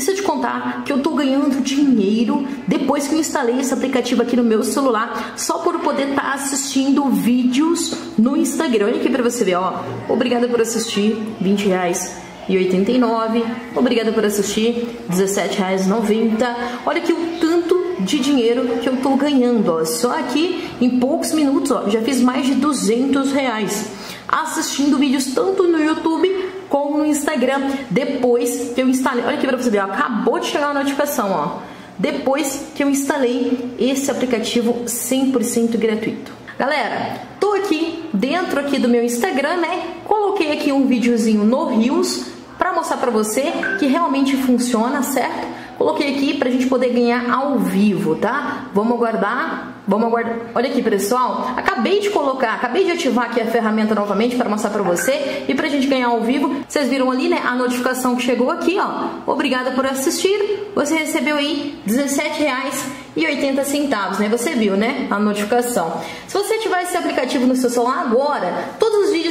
E eu te contar que eu tô ganhando dinheiro depois que eu instalei esse aplicativo aqui no meu celular, só por poder estar tá assistindo vídeos no Instagram. Olha aqui pra você ver, ó. Obrigada por assistir, 20 reais e 89. Obrigada por assistir, 17 reais 90. Olha aqui o tanto de dinheiro que eu tô ganhando, ó. Só aqui em poucos minutos, ó, já fiz mais de 200 reais assistindo vídeos tanto no YouTube como no Instagram depois que eu instalei. Olha aqui para você ver, ó, acabou de chegar a notificação, ó. Depois que eu instalei esse aplicativo 100% gratuito. Galera, tô aqui dentro aqui do meu Instagram, né? Coloquei aqui um videozinho no Rios para mostrar para você que realmente funciona, certo? Coloquei aqui pra gente poder ganhar ao vivo, tá? Vamos aguardar Vamos aguardar. Olha aqui, pessoal. Acabei de colocar, acabei de ativar aqui a ferramenta novamente para mostrar para você e para a gente ganhar ao vivo. Vocês viram ali, né? A notificação que chegou aqui, ó. Obrigada por assistir. Você recebeu aí R$17,80, né? Você viu, né? A notificação. Se você tiver esse aplicativo no seu celular agora, todos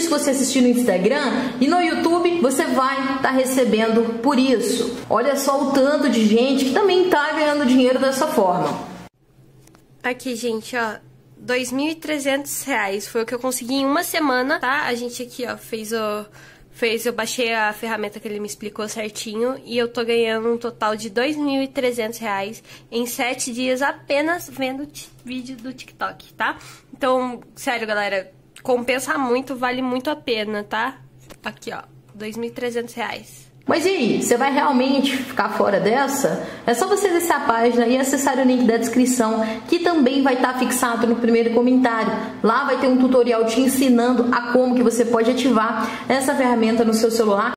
que você assistir no Instagram e no YouTube, você vai estar tá recebendo por isso. Olha só o tanto de gente que também está ganhando dinheiro dessa forma. Aqui, gente, ó. R$ 2.300 foi o que eu consegui em uma semana, tá? A gente aqui, ó, fez o... Fez, eu baixei a ferramenta que ele me explicou certinho e eu tô ganhando um total de R$ 2.300 em 7 dias apenas vendo vídeo do TikTok, tá? Então, sério, galera, compensa muito, vale muito a pena, tá? Aqui, ó, R$ 2.300. Mas e aí, você vai realmente ficar fora dessa? É só você descer a página e acessar o link da descrição, que também vai estar fixado no primeiro comentário. Lá vai ter um tutorial te ensinando a como que você pode ativar essa ferramenta no seu celular